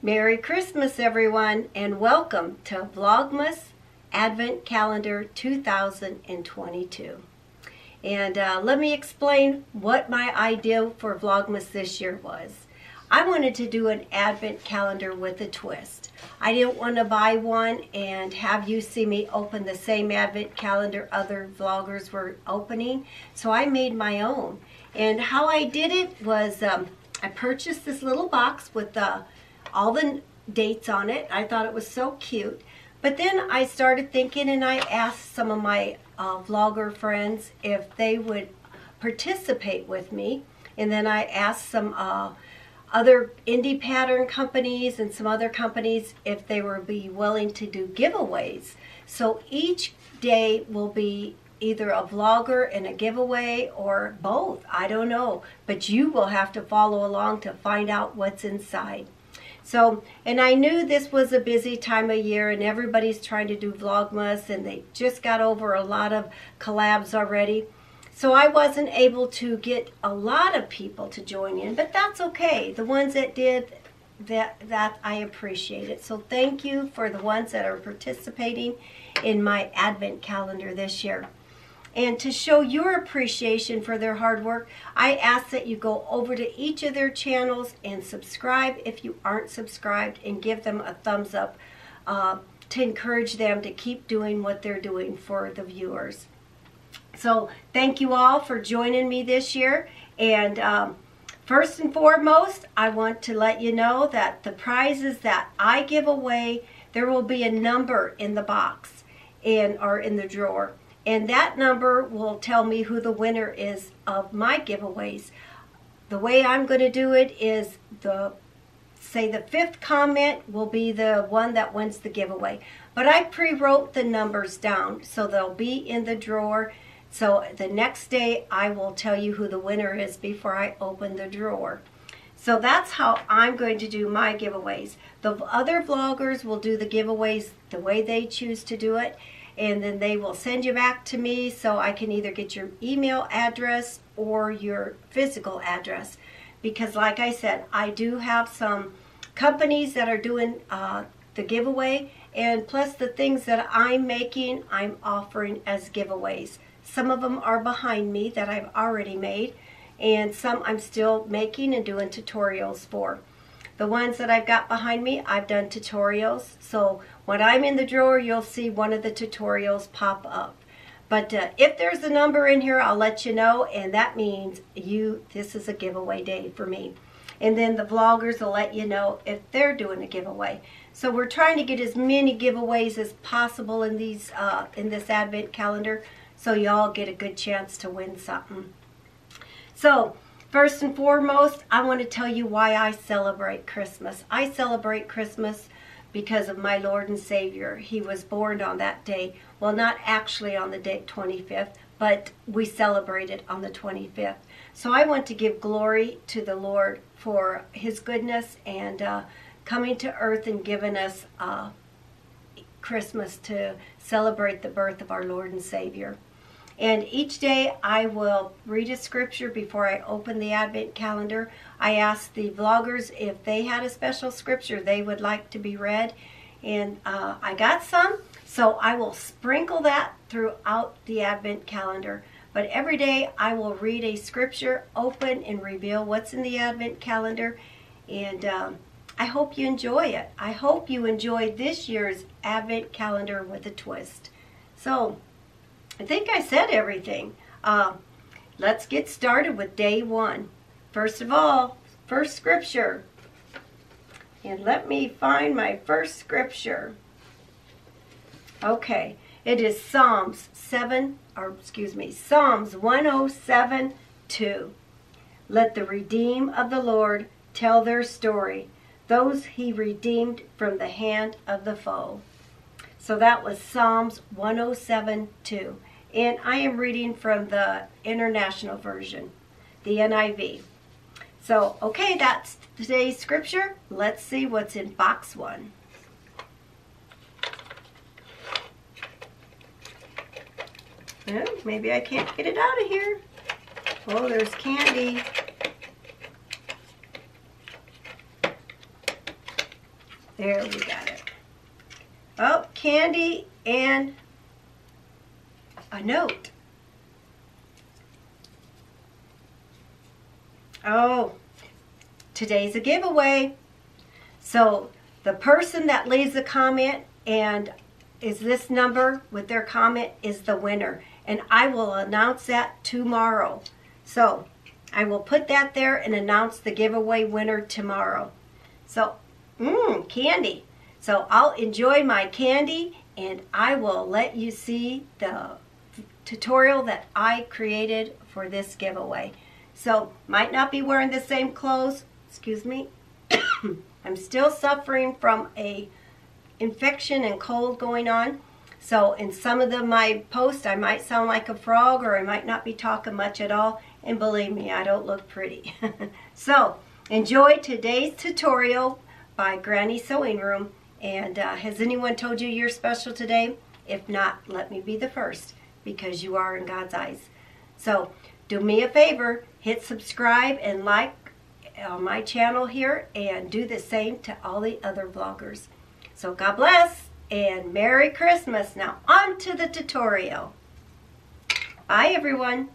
Merry Christmas, everyone, and welcome to Vlogmas Advent Calendar 2022. And uh, let me explain what my idea for Vlogmas this year was. I wanted to do an Advent calendar with a twist. I didn't want to buy one and have you see me open the same Advent calendar other vloggers were opening, so I made my own. And how I did it was um, I purchased this little box with the all the dates on it. I thought it was so cute. But then I started thinking and I asked some of my uh, vlogger friends if they would participate with me. And then I asked some uh, other indie pattern companies and some other companies if they would be willing to do giveaways. So each day will be either a vlogger and a giveaway or both. I don't know. But you will have to follow along to find out what's inside. So, and I knew this was a busy time of year and everybody's trying to do Vlogmas and they just got over a lot of collabs already. So I wasn't able to get a lot of people to join in, but that's okay. The ones that did, that, that I appreciate it. So thank you for the ones that are participating in my Advent calendar this year. And to show your appreciation for their hard work, I ask that you go over to each of their channels and subscribe if you aren't subscribed and give them a thumbs up uh, to encourage them to keep doing what they're doing for the viewers. So thank you all for joining me this year. And um, first and foremost, I want to let you know that the prizes that I give away, there will be a number in the box and or in the drawer and that number will tell me who the winner is of my giveaways. The way I'm going to do it is the say the fifth comment will be the one that wins the giveaway. But I pre-wrote the numbers down so they'll be in the drawer. So the next day I will tell you who the winner is before I open the drawer. So that's how I'm going to do my giveaways. The other vloggers will do the giveaways the way they choose to do it and then they will send you back to me so I can either get your email address or your physical address. Because like I said, I do have some companies that are doing uh, the giveaway and plus the things that I'm making, I'm offering as giveaways. Some of them are behind me that I've already made and some I'm still making and doing tutorials for. The ones that I've got behind me, I've done tutorials. So when I'm in the drawer, you'll see one of the tutorials pop up. But uh, if there's a number in here, I'll let you know. And that means you, this is a giveaway day for me. And then the vloggers will let you know if they're doing a giveaway. So we're trying to get as many giveaways as possible in these uh, in this advent calendar so y'all get a good chance to win something. So First and foremost, I want to tell you why I celebrate Christmas. I celebrate Christmas because of my Lord and Savior. He was born on that day. Well, not actually on the day 25th, but we celebrate it on the 25th. So I want to give glory to the Lord for his goodness and uh, coming to earth and giving us uh, Christmas to celebrate the birth of our Lord and Savior. And each day I will read a scripture before I open the Advent calendar. I asked the vloggers if they had a special scripture they would like to be read. And uh, I got some, so I will sprinkle that throughout the Advent calendar. But every day I will read a scripture, open and reveal what's in the Advent calendar. And um, I hope you enjoy it. I hope you enjoy this year's Advent calendar with a twist. So, I think I said everything. Uh, let's get started with day one. First of all, first scripture. And let me find my first scripture. Okay, it is Psalms 7, or excuse me, Psalms 107, 2. Let the redeemed of the Lord tell their story, those he redeemed from the hand of the foe. So that was Psalms 107, 2 and I am reading from the International Version, the NIV. So, okay, that's today's scripture. Let's see what's in box one. Maybe I can't get it out of here. Oh, there's candy. There we got it. Oh, candy and a note. Oh, today's a giveaway. So the person that leaves a comment and is this number with their comment is the winner. And I will announce that tomorrow. So I will put that there and announce the giveaway winner tomorrow. So, mmm, candy. So I'll enjoy my candy and I will let you see the tutorial that I created for this giveaway. So, might not be wearing the same clothes, excuse me. I'm still suffering from a infection and cold going on. So in some of the, my posts, I might sound like a frog or I might not be talking much at all. And believe me, I don't look pretty. so enjoy today's tutorial by Granny Sewing Room. And uh, has anyone told you you're special today? If not, let me be the first because you are in God's eyes. So do me a favor, hit subscribe and like on my channel here and do the same to all the other vloggers. So God bless and Merry Christmas. Now on to the tutorial. Bye everyone.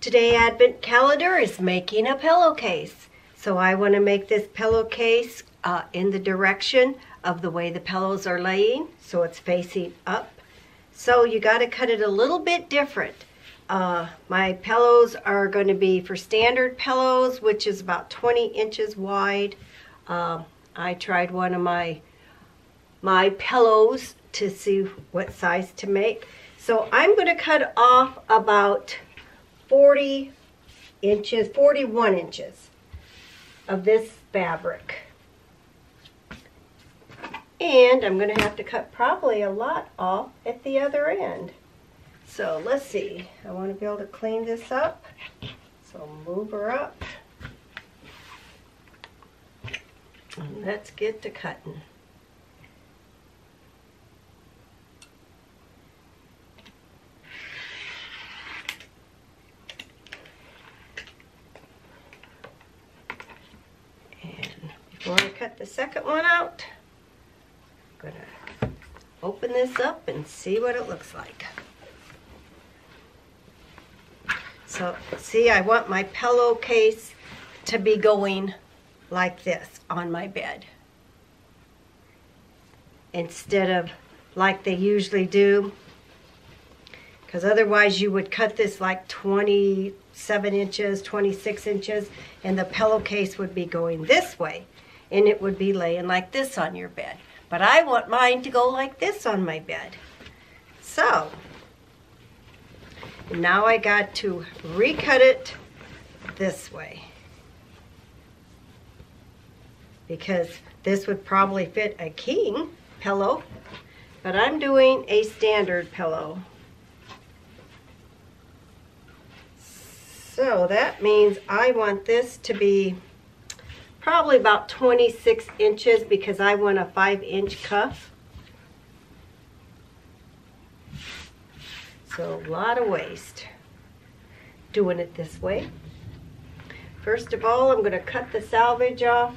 Today Advent Calendar is making a pillowcase. So I want to make this pillowcase uh, in the direction of the way the pillows are laying. So it's facing up. So you got to cut it a little bit different. Uh, my pillows are going to be for standard pillows, which is about 20 inches wide. Um, I tried one of my my pillows to see what size to make. So I'm going to cut off about 40 inches, 41 inches of this fabric. And I'm going to have to cut probably a lot off at the other end. So let's see. I want to be able to clean this up. So move her up. And let's get to cutting. Before I cut the second one out, To open this up and see what it looks like. So see, I want my pillowcase to be going like this on my bed. Instead of like they usually do. Because otherwise you would cut this like 27 inches, 26 inches, and the pillowcase would be going this way. And it would be laying like this on your bed. But I want mine to go like this on my bed. So, now I got to recut it this way. Because this would probably fit a king pillow, but I'm doing a standard pillow. So that means I want this to be probably about 26 inches because I want a 5 inch cuff. So a lot of waste doing it this way. First of all, I'm going to cut the salvage off.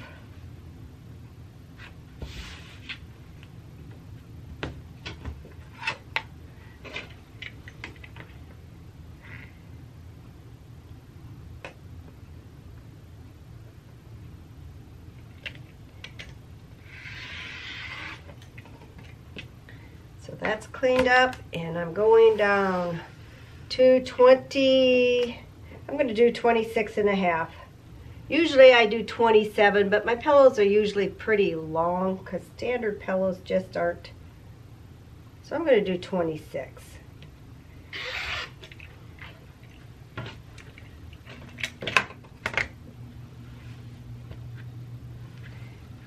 that's cleaned up and I'm going down to 20, I'm going to do 26 and a half. Usually I do 27, but my pillows are usually pretty long because standard pillows just aren't. So I'm going to do 26.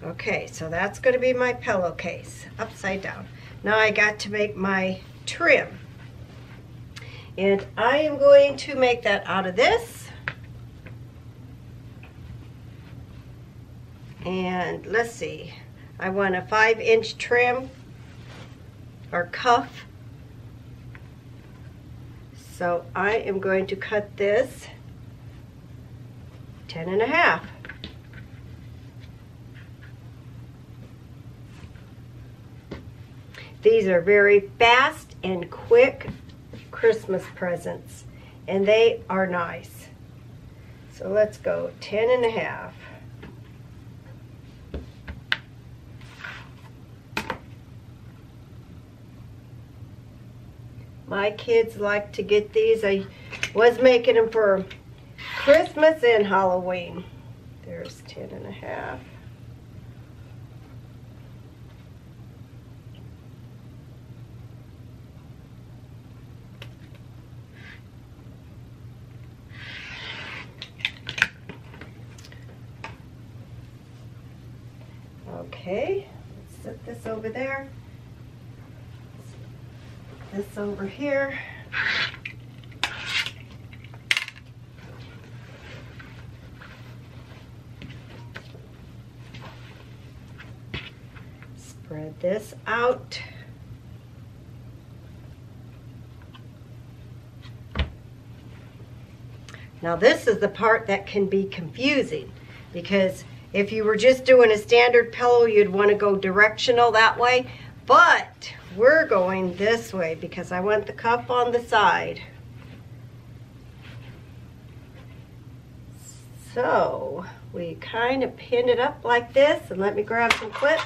Okay, so that's going to be my pillowcase, upside down. Now I got to make my trim. And I am going to make that out of this. And let's see, I want a five inch trim or cuff. So I am going to cut this 10 and a half. These are very fast and quick Christmas presents and they are nice. So let's go 10 and a half. My kids like to get these. I was making them for Christmas and Halloween. There's 10 and a half. Okay, let's set this over there. This over here. Spread this out. Now this is the part that can be confusing because if you were just doing a standard pillow, you'd want to go directional that way. But we're going this way because I want the cup on the side. So we kind of pin it up like this and let me grab some clips.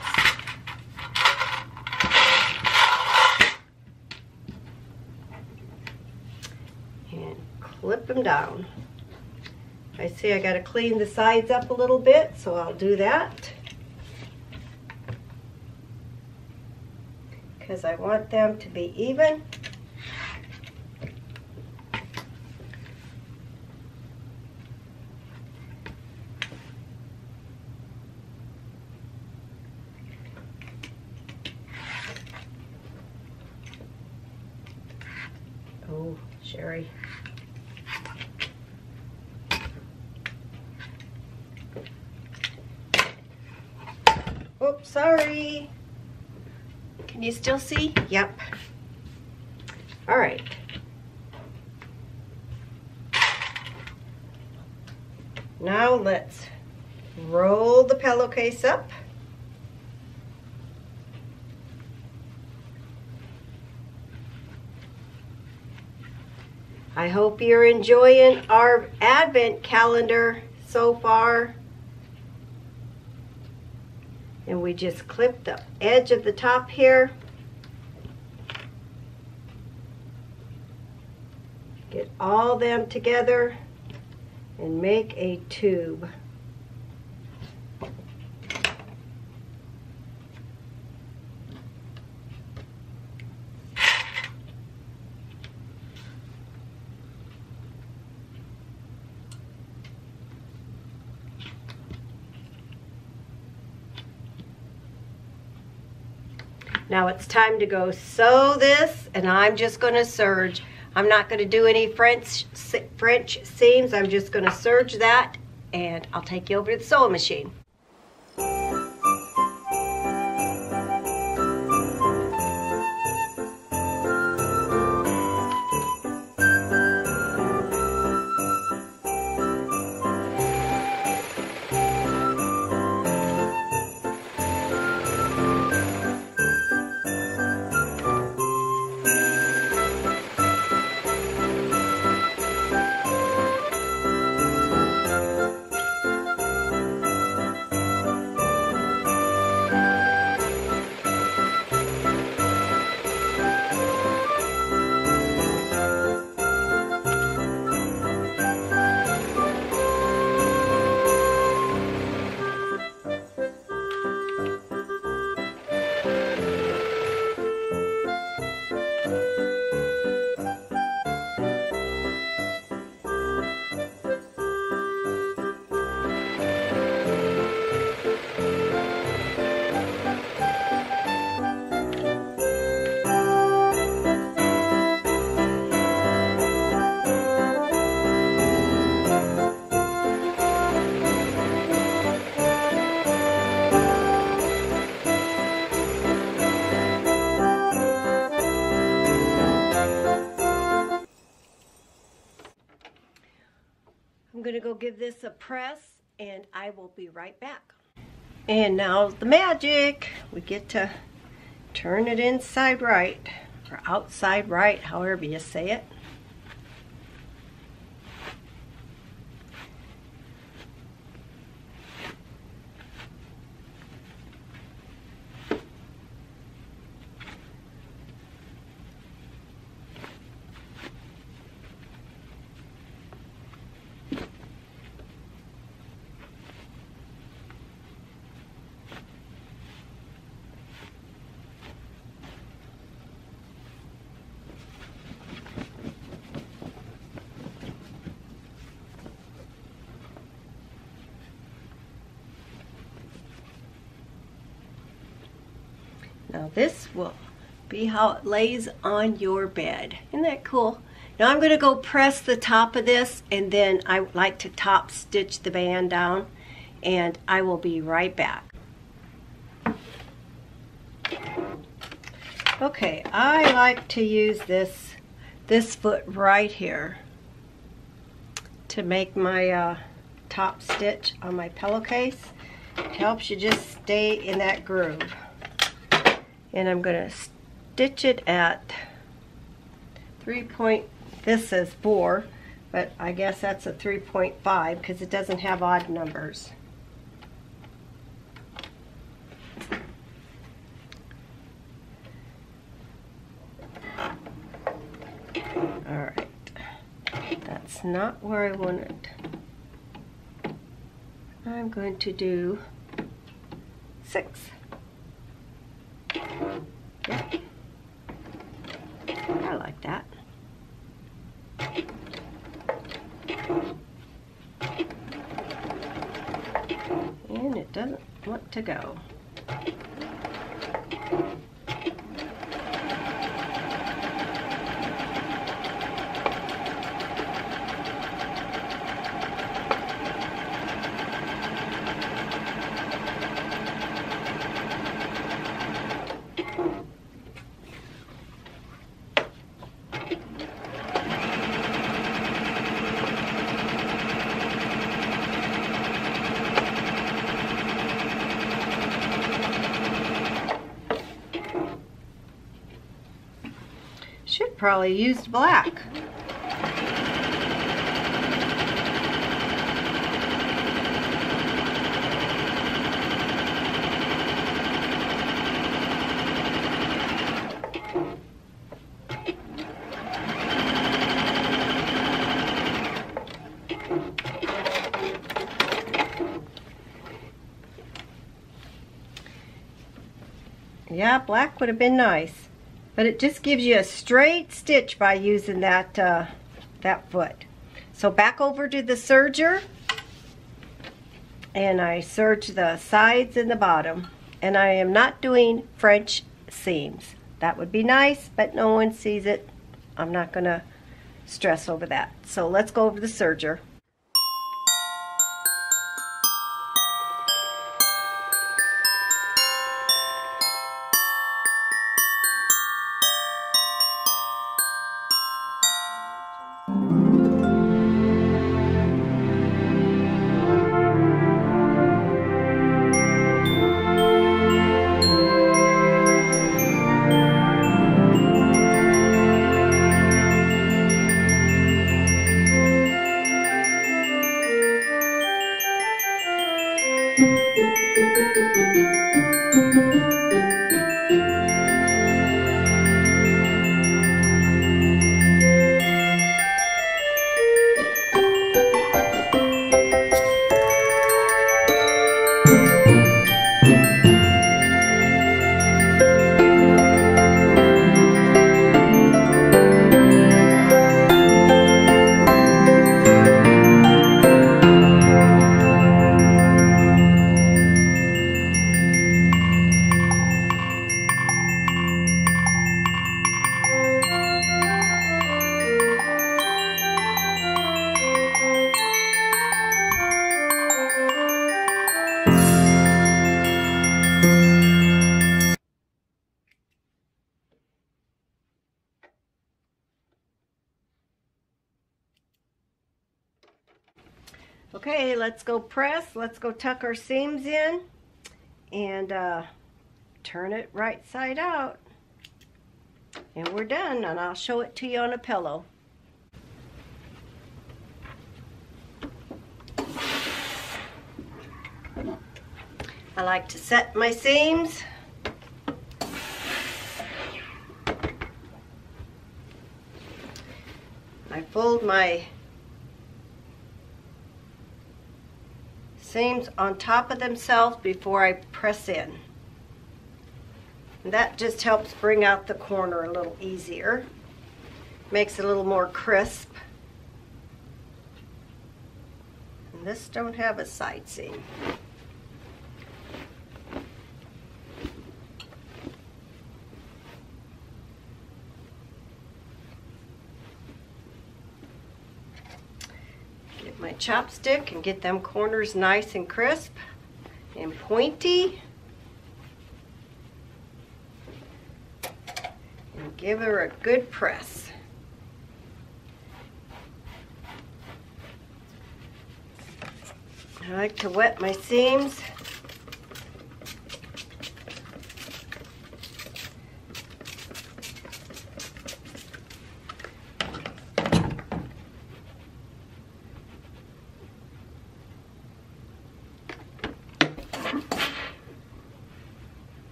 And clip them down. I see I got to clean the sides up a little bit, so I'll do that. Because I want them to be even. Oh, Sherry. Oops, sorry. Can you still see? Yep. All right. Now let's roll the pillowcase up. I hope you're enjoying our advent calendar so far and we just clip the edge of the top here. Get all them together and make a tube Now it's time to go sew this and I'm just going to serge. I'm not going to do any French, French seams. I'm just going to serge that and I'll take you over to the sewing machine. Press and I will be right back. And now the magic. We get to turn it inside right or outside right, however you say it. Now this will be how it lays on your bed. Isn't that cool? Now I'm going to go press the top of this and then I like to top stitch the band down and I will be right back. Okay, I like to use this this foot right here to make my uh, top stitch on my pillowcase. It helps you just stay in that groove and I'm going to stitch it at 3 point, this says 4, but I guess that's a 3.5 because it doesn't have odd numbers. Alright, that's not where I wanted. I'm going to do 6. I like that. And it doesn't want to go. Should probably used black. Yeah, black would have been nice. But it just gives you a straight stitch by using that, uh, that foot. So back over to the serger. And I serge the sides and the bottom. And I am not doing French seams. That would be nice, but no one sees it. I'm not going to stress over that. So let's go over the serger. Let's go press. Let's go tuck our seams in. And uh, turn it right side out. And we're done, and I'll show it to you on a pillow. I like to set my seams. I fold my seams on top of themselves before I press in. And that just helps bring out the corner a little easier. Makes it a little more crisp. And this don't have a side seam. Get my chopstick and get them corners nice and crisp and pointy. And give her a good press. I like to wet my seams.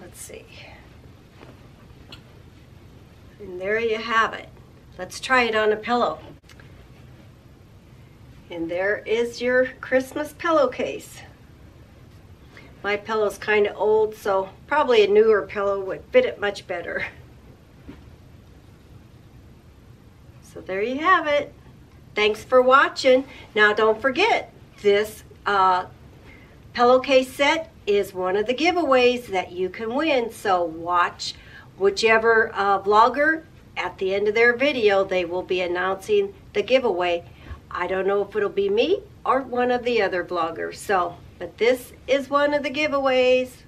Let's see. And there you have it. Let's try it on a pillow. And there is your Christmas pillowcase. My pillow's kind of old, so probably a newer pillow would fit it much better. So there you have it. Thanks for watching. Now don't forget, this uh, pillowcase set is one of the giveaways that you can win. So watch whichever uh, vlogger at the end of their video, they will be announcing the giveaway. I don't know if it'll be me or one of the other vloggers. So, but this is one of the giveaways.